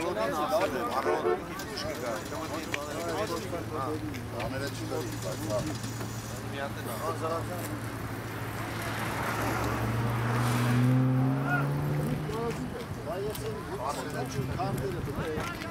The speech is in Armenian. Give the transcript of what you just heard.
Արոնին ասել եմ, Արոնին քիչ կգա։ Աները չկա, բայց մի հատ է ազարական։ Բայց ես քանդերը դու